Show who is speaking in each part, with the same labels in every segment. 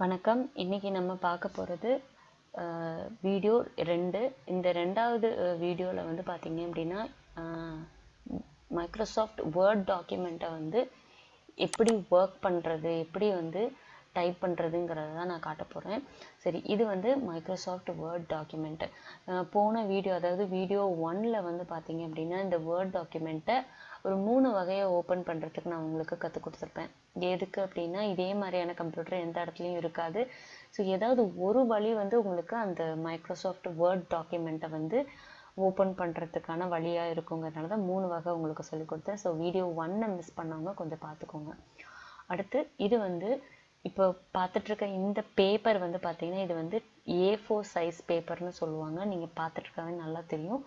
Speaker 1: வணக்கம். இன்னைக்கு நம்ம பார்க்க போகிறது வீடியோ ரெண்டு. இந்த ரெண்டாவது வீடியோவில் வந்து பார்த்தீங்க அப்படின்னா மைக்ரோசாஃப்ட் வேர்ட் டாக்குமெண்ட்டை வந்து எப்படி ஒர்க் பண்ணுறது எப்படி வந்து டைப் பண்ணுறதுங்கிறத தான் நான் காட்ட போகிறேன் சரி இது வந்து மைக்ரோசாஃப்ட் வேர்ட் டாக்குமெண்ட்டு போன வீடியோ அதாவது வீடியோ ஒனில் வந்து பார்த்தீங்க அப்படின்னா இந்த வேர்ட் டாக்குமெண்ட்டை ஒரு மூணு வகையை ஓப்பன் பண்ணுறதுக்கு நான் உங்களுக்கு கற்றுக் கொடுத்துருப்பேன். எதுக்கு அப்படின்னா இதே மாதிரியான கம்ப்யூட்டர் எந்த இடத்துலையும் இருக்காது. ஸோ ஏதாவது ஒரு வழி வந்து உங்களுக்கு அந்த மைக்ரோசாஃப்ட் வேர்ட் டாக்குமெண்ட்டை வந்து ஓப்பன் பண்ணுறதுக்கான வழியாக இருக்குங்கிறதுனால தான் மூணு வகை உங்களுக்கு சொல்லிக் கொடுத்தேன். ஸோ வீடியோ ஒன்னை மிஸ் பண்ணவங்க கொஞ்சம் பார்த்துக்கோங்க அடுத்து இது வந்து இப்போ பார்த்துட்ருக்க இந்த பேப்பர் வந்து பார்த்தீங்கன்னா இது வந்து ஏ ஃபோர் சைஸ் பேப்பர்னு சொல்லுவாங்க. நீங்கள் பார்த்துட்ருக்காவே நல்லா தெரியும்.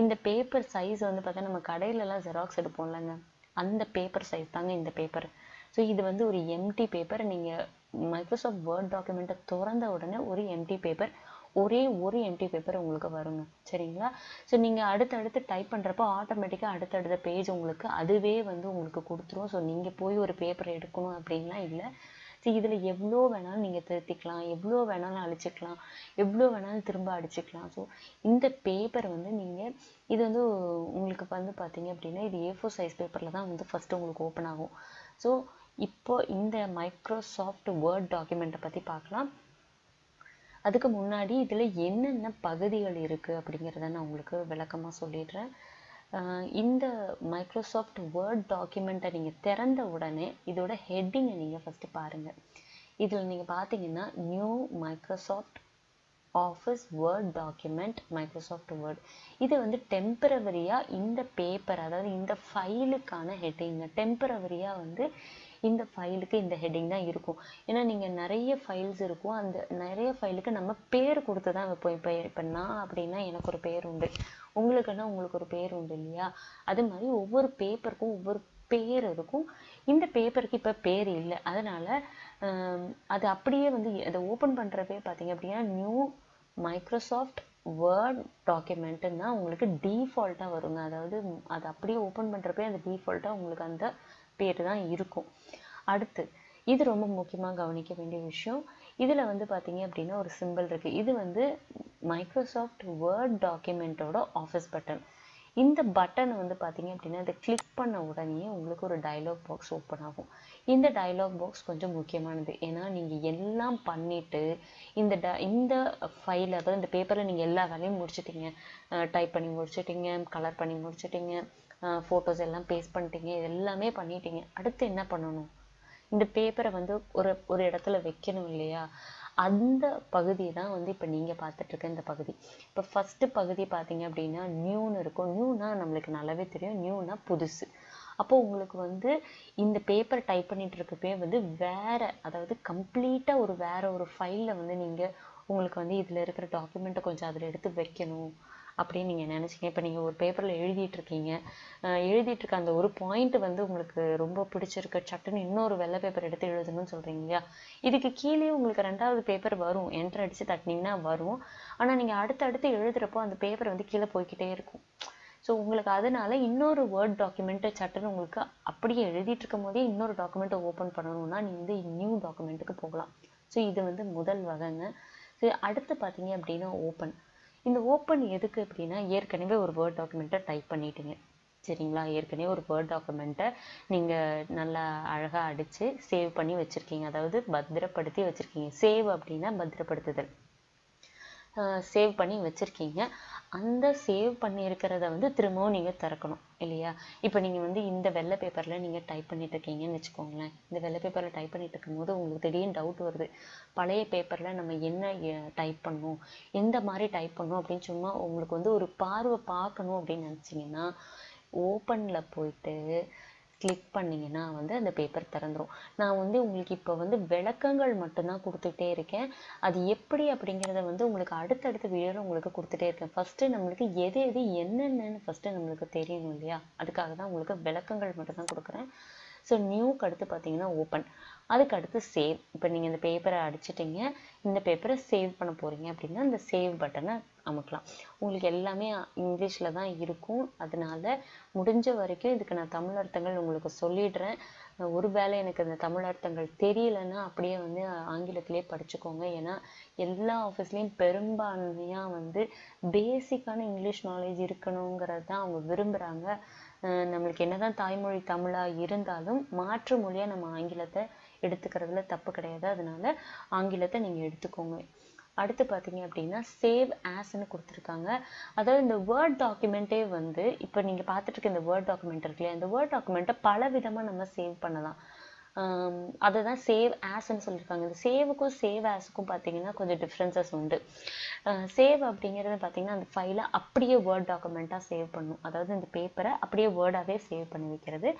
Speaker 1: இந்த பேப்பர் சைஸ் வந்து பார்த்தா நம்ம கடையிலலாம் ஜெராக்ஸ் எடுப்போம்லங்க. அந்த பேப்பர் சைஸ் தாங்க இந்த பேப்பர் ஸோ இது வந்து ஒரு எம்டி பேப்பர் நீங்கள் மைக்ரோசாஃப்ட் வேர்ட் டாக்குமெண்ட்டை திறந்த உடனே ஒரு எம்டி பேப்பர் ஒரே ஒரு எம்டி பேப்பர் உங்களுக்கு வருங்க. சரிங்களா? ஸோ நீங்கள் அடுத்தடுத்து டைப் பண்ணுறப்போ ஆட்டோமேட்டிக்காக அடுத்தடுத்த பேஜ் உங்களுக்கு அதுவே வந்து உங்களுக்கு கொடுத்துரும். ஸோ நீங்கள் போய் ஒரு பேப்பர் எடுக்கணும் அப்படின்லாம் இல்லை. ஸோ இதில் எவ்வளோ வேணாலும் நீங்கள் திருத்திக்கலாம் எவ்வளோ வேணாலும் அழிச்சிக்கலாம் எவ்வளோ வேணாலும் திரும்ப அடிச்சுக்கலாம். ஸோ இந்த பேப்பர் வந்து நீங்கள் இது வந்து உங்களுக்கு வந்து பார்த்தீங்க அப்படின்னா இது ஏ ஃபோர் சைஸ் பேப்பரில் தான் வந்து ஃபஸ்ட்டு உங்களுக்கு ஓப்பன் ஆகும். ஸோ இப்போ இந்த மைக்ரோசாஃப்ட் வேர்ட் டாக்குமெண்ட்டை பற்றி பார்க்கலாம் அதுக்கு முன்னாடி இதில் என்னென்ன பகுதிகள் இருக்குது அப்படிங்கிறத நான் உங்களுக்கு விளக்கமாக சொல்லிடுறேன். இந்த மைக்ரோசாஃப்ட் வேர்ட் டாக்குமெண்ட்டை நீங்கள் திறந்த உடனே இதோட ஹெட்டிங்கை நீங்கள் ஃபஸ்ட்டு பாருங்கள் இதில் நீங்கள் பார்த்தீங்கன்னா new Microsoft Office Word document Microsoft Word இது வந்து டெம்பரவரியாக இந்த பேப்பர் அதாவது இந்த ஃபைலுக்கான ஹெட்டிங்க டெம்பரவரியாக வந்து இந்த ஃபைலுக்கு இந்த ஹெட்டிங் தான் இருக்கும். ஏன்னா நீங்கள் நிறைய ஃபைல்ஸ் இருக்கும். அந்த நிறைய ஃபைலுக்கு நம்ம பேர் கொடுத்து தான் வைப்போம். இப்போ இப்போ நான் அப்படின்னா எனக்கு ஒரு பேர் உண்டு. உங்களுக்குன்னா உங்களுக்கு ஒரு பேர் உண்டு இல்லையா? அது மாதிரி ஒவ்வொரு பேப்பருக்கும் ஒவ்வொரு பேர் இருக்கும். இந்த பேப்பருக்கு இப்போ பேர் இல்லை. அதனால் அது அப்படியே வந்து அதை ஓப்பன் பண்ணுறப்பே பார்த்தீங்க அப்படின்னா நியூ மைக்ரோசாஃப்ட் வேர்ட் டாக்குமெண்ட்டுன்னு தான் உங்களுக்கு டீஃபால்ட்டாக வருங்க. அதாவது அது அப்படியே ஓப்பன் பண்ணுறப்பே அந்த டீஃபால்ட்டாக உங்களுக்கு அந்த பேர் தான் இருக்கும். அடுத்து இது ரொம்ப முக்கியமாக கவனிக்க வேண்டிய விஷயம். இதில் வந்து பார்த்தீங்க அப்படின்னா ஒரு சிம்பிள் இருக்குது இது வந்து மைக்ரோசாஃப்ட் வேர்ட் டாக்குமெண்ட்டோட ஆஃபீஸ் பட்டன் இந்த பட்டனை வந்து பார்த்தீங்க அப்படின்னா இதை கிளிக் பண்ண உடனே உங்களுக்கு ஒரு டைலாக் பாக்ஸ் ஓப்பன் ஆகும். இந்த டைலாக் பாக்ஸ் கொஞ்சம் முக்கியமானது. ஏன்னா நீங்கள் எல்லாம் பண்ணிவிட்டு இந்த ட இந்த ஃபைல் அதாவது இந்த பேப்பரில் நீங்கள் எல்லா வேலையும் முடிச்சிட்டிங்க. டைப் பண்ணி முடிச்சிட்டிங்க கலர் பண்ணி முடிச்சிட்டிங்க. ஃபோட்டோஸ் எல்லாம் பேஸ்ட் பண்ணிட்டீங்க எல்லாமே பண்ணிட்டீங்க. அடுத்து என்ன பண்ணணும்? இந்த பேப்பரை வந்து ஒரு ஒரு இடத்துல வைக்கணும் இல்லையா? அந்த பகுதி தான் வந்து இப்போ நீங்கள் பார்த்துட்ருக்க இந்த பகுதி. இப்போ ஃபஸ்ட்டு பகுதி பார்த்தீங்க அப்படின்னா நியூன்னு இருக்கும். நியூனா நம்மளுக்கு நல்லாவே தெரியும். நியூனா புதுசு. அப்போ உங்களுக்கு வந்து இந்த பேப்பர் டைப் பண்ணிகிட்டு இருக்கப்பே வந்து வேற அதாவது கம்ப்ளீட்டாக ஒரு வேறு ஒரு ஃபைலில் வந்து நீங்கள் உங்களுக்கு வந்து இதில் இருக்கிற டாக்குமெண்ட்டை கொஞ்சம் அதில் எடுத்து வைக்கணும். அப்படின்னு நீங்கள் நினச்சிங்க. இப்போ நீங்கள் ஒரு பேப்பரில் எழுதிட்டு இருக்கீங்க. எழுதிட்டு இருக்க அந்த ஒரு பாயிண்ட் வந்து உங்களுக்கு ரொம்ப பிடிச்சிருக்கு. சட்டுன்னு இன்னொரு வெள்ளை பேப்பர் எடுத்து எழுதணும்னு சொல்கிறீங்க இல்லையா? இதுக்கு கீழே உங்களுக்கு ரெண்டாவது பேப்பர் வரும். என்ட்ரு அடித்து தட்டினீங்கன்னா வரும். ஆனால் நீங்கள் அடுத்தடுத்து எழுதுகிறப்போ அந்த பேப்பர் வந்து கீழே போய்கிட்டே இருக்கும். ஸோ உங்களுக்கு அதனால இன்னொரு வேர்ட் டாக்குமெண்ட்டை சட்டுன்னு உங்களுக்கு அப்படியே எழுதிட்டு இருக்கும் போதே இன்னொரு டாக்குமெண்ட்டை ஓப்பன் பண்ணணும்னா நீ வந்து நியூ டாக்குமெண்ட்டுக்கு போகலாம். ஸோ இது வந்து முதல் வகைங்க. ஸோ அடுத்து பார்த்தீங்க அப்படின்னா ஓப்பன் இந்த ஓப்பன் எதுக்கு அப்படின்னா ஏற்கனவே ஒரு வேர்ட் டாக்குமெண்ட்டை டைப் பண்ணிட்டீங்க. சரிங்களா? ஏற்கனவே ஒரு வேர்ட் டாக்குமெண்ட்டை நீங்கள் நல்லா அழகாக அடித்து சேவ் பண்ணி வச்சுருக்கீங்க. அதாவது பத்திரப்படுத்தி வச்சுருக்கீங்க. சேவ் அப்படின்னா பத்திரப்படுத்துதல். சேவ் பண்ணி வச்சுருக்கீங்க. அந்த சேவ் பண்ணியிருக்கிறத வந்து திரும்பவும் நீங்கள் திறக்கணும் இல்லையா? இப்போ நீங்கள் வந்து இந்த வெள்ளை பேப்பரில் நீங்கள் டைப் பண்ணிட்டு இருக்கீங்கன்னு வச்சுக்கோங்களேன். இந்த வெள்ளை பேப்பரில் டைப் பண்ணிட்டு இருக்கும்போது உங்களுக்கு திடீர்னு டவுட் வருது. பழைய பேப்பரில் நம்ம என்ன டைப் பண்ணணும் எந்த மாதிரி டைப் பண்ணணும் அப்படின்னு சும்மா உங்களுக்கு வந்து ஒரு பார்வை பார்க்கணும் அப்படின்னு நினச்சிங்கன்னா ஓப்பனில் போயிட்டு கிளிக் பண்ணிங்கன்னா வந்து அந்த பேப்பர் திறந்துடும் நான் வந்து உங்களுக்கு இப்போ வந்து விளக்கங்கள் மட்டும்தான் கொடுத்துட்டே இருக்கேன். அது எப்படி அப்படிங்கிறத வந்து உங்களுக்கு அடுத்தடுத்த வீடியோவில் உங்களுக்கு கொடுத்துட்டே இருக்கேன். ஃபஸ்ட்டு நம்மளுக்கு எது எது என்னென்னு ஃபஸ்ட்டு நம்மளுக்கு தெரியணும் இல்லையா? அதுக்காக தான் உங்களுக்கு விளக்கங்கள் மட்டும்தான் கொடுக்குறேன். ஸோ நியூக்கு அடுத்து பார்த்தீங்கன்னா ஓப்பன் அதுக்கு அடுத்து சேவ் இப்போ நீங்கள் இந்த பேப்பரை அடிச்சிட்டிங்க. இந்த பேப்பரை சேவ் பண்ண போகிறீங்க அப்படின்னா அந்த சேவ் பட்டனை அமுக்கலாம். உங்களுக்கு எல்லாமே இங்கிலீஷில் தான் இருக்கும். அதனால் முடிஞ்ச வரைக்கும் இதுக்கு நான் தமிழ் அர்த்தங்கள் உங்களுக்கு சொல்லிடுறேன். ஒருவேளை எனக்கு அந்த தமிழ் அர்த்தங்கள் தெரியலன்னா அப்படியே வந்து ஆங்கிலத்திலே படிச்சுக்கோங்க. ஏன்னா எல்லா ஆஃபீஸ்லேயும் பெரும்பான்மையாக வந்து பேசிக்கான இங்கிலீஷ் நாலேஜ் இருக்கணுங்கிறது தான் அவங்க விரும்புகிறாங்க நம்மளுக்கு என்னதான் தாய்மொழி தமிழாக இருந்தாலும் மாற்று மொழியாக நம்ம ஆங்கிலத்தை எடுத்துக்கிறதுல தப்பு கிடையாது. அதனால ஆங்கிலத்தை நீங்கள் எடுத்துக்கோங்க. அடுத்து பார்த்தீங்க அப்படின்னா சேவ் ஆஸ்ன்னு கொடுத்துருக்காங்க. அதாவது இந்த வேர்ட் டாக்குமெண்ட்டே வந்து இப்போ நீங்கள் பார்த்துட்டு இருக்க இந்த வேர்ட் டாக்குமெண்ட் இருக்கு இல்லையா? இந்த வேர்ட் டாக்குமெண்ட்டை பல விதமாக நம்ம சேவ் பண்ணலாம். அதை தான் சேவ் ஆஸ்ன்னு சொல்லியிருக்காங்க இந்த சேவுக்கும் சேவ் ஆஸுக்கும் பார்த்தீங்கன்னா கொஞ்சம் டிஃப்ரென்சஸ் உண்டு. சேவ் அப்படிங்கிறது பார்த்தீங்கன்னா அந்த ஃபைலை அப்படியே வேர்ட் டாக்குமெண்ட்டாக சேவ் பண்ணும். அதாவது இந்த பேப்பரை அப்படியே வேர்டாகவே சேவ் பண்ணி வைக்கிறது.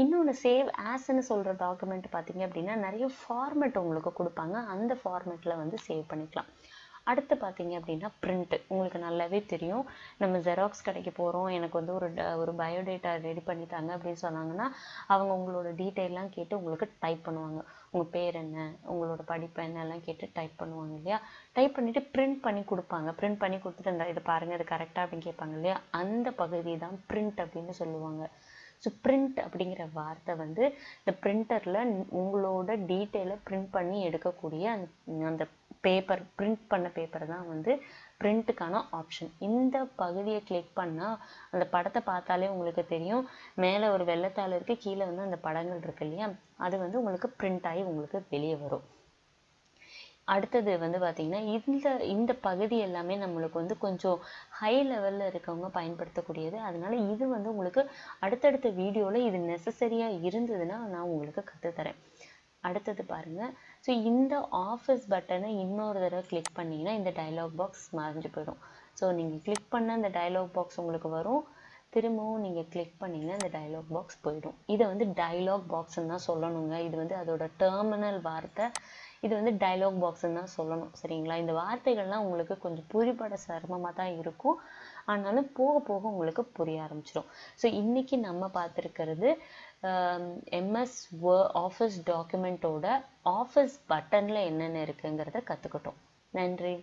Speaker 1: இன்னொன்று சேவ் ஆஸ்ன்னு சொல்கிற டாக்குமெண்ட் பார்த்தீங்க அப்படின்னா நிறைய ஃபார்மெட் உங்களுக்கு கொடுப்பாங்க. அந்த ஃபார்மெட்டில் வந்து சேவ் பண்ணிக்கலாம். அடுத்து பார்த்தீங்க அப்படின்னா பிரிண்ட்டு உங்களுக்கு நல்லாவே தெரியும். நம்ம ஜெராக்ஸ் கடைக்கு போகிறோம் எனக்கு வந்து ஒரு ஒரு பயோடேட்டா ரெடி பண்ணித்தாங்க அப்படின்னு சொன்னாங்கன்னா அவங்க உங்களோட டீட்டெயிலாம் கேட்டு உங்களுக்கு டைப் பண்ணுவாங்க. உங்கள் பேர் என்ன உங்களோட படிப்பு என்னெல்லாம் கேட்டு டைப் பண்ணுவாங்க இல்லையா? டைப் பண்ணிவிட்டு பிரிண்ட் பண்ணி கொடுப்பாங்க. பிரிண்ட் பண்ணி கொடுத்துட்டு இந்த இதை பாருங்கள் இது கரெக்டாக அப்படின்னு கேட்பாங்க இல்லையா? அந்த பகுதி தான் பிரிண்ட் அப்படின்னு சொல்லுவாங்க. ஸோ பிரிண்ட் அப்படிங்கிற வார்த்தை வந்து இந்த பிரிண்டரில் உங்களோட டீட்டெயிலை பிரிண்ட் பண்ணி எடுக்கக்கூடிய அந்த அந்த பேப்பர் பிரிண்ட் பண்ண பேப்பர் தான் வந்து பிரிண்ட்டுக்கான ஆப்ஷன் இந்த பகுதியை கிளிக் பண்ணால் அந்த படத்தை பார்த்தாலே உங்களுக்கு தெரியும் மேலே ஒரு வெள்ளத்தாள் இருக்குது கீழே வந்து அந்த படங்கள் இருக்கு இல்லையா? அது வந்து உங்களுக்கு பிரிண்ட் ஆகி உங்களுக்கு வெளியே வரும். அடுத்தது வந்து பார்த்தீங்கன்னா இந்த இந்த பகுதி எல்லாமே நம்மளுக்கு வந்து கொஞ்சம் ஹை லெவலில் இருக்கவங்க பயன்படுத்தக்கூடியது. அதனால இது வந்து உங்களுக்கு அடுத்தடுத்த வீடியோவில் இது நெசசரியாக இருந்ததுன்னா நான் உங்களுக்கு கற்றுத்தரேன் அடுத்தது பாருங்க. ஸோ இந்த ஆஃபீஸ் பட்டனை இன்னொரு தடவை கிளிக் பண்ணிங்கன்னா இந்த டைலாக் பாக்ஸ் மறைஞ்சு போயிடும். ஸோ நீங்கள் கிளிக் பண்ண அந்த டைலாக் பாக்ஸ் உங்களுக்கு வரும். திரும்பவும் நீங்கள் கிளிக் பண்ணிங்கன்னா இந்த டைலாக் பாக்ஸ் போயிடும். இதை வந்து டைலாக் பாக்ஸ்ன்னு தான் சொல்லணுங்க. இது வந்து அதோட டெர்மினல் வார்த்தை. இது வந்து டைலாக் பாக்ஸ்ன்னு தான் சொல்லணும் சரிங்களா? இந்த வார்த்தைகள்லாம் உங்களுக்கு கொஞ்சம் புரிபட சிரமமாக தான் இருக்கும். ஆனாலும் போக போக உங்களுக்கு புரிய ஆரம்பிச்சிடும் ஸோ இன்றைக்கி நம்ம பார்த்துருக்கிறது எம்எஸ் வே ஆஃபீஸ் டாக்குமெண்ட்டோட ஆஃபீஸ் பட்டனில் என்னென்ன இருக்குங்கிறத கற்றுக்கிட்டோம் நன்றி.